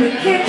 we can